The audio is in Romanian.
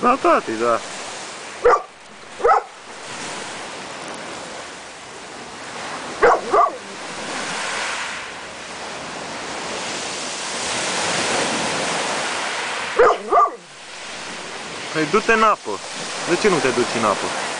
Da, La toate, da. Păi du-te în apă. De ce nu te duci în apă?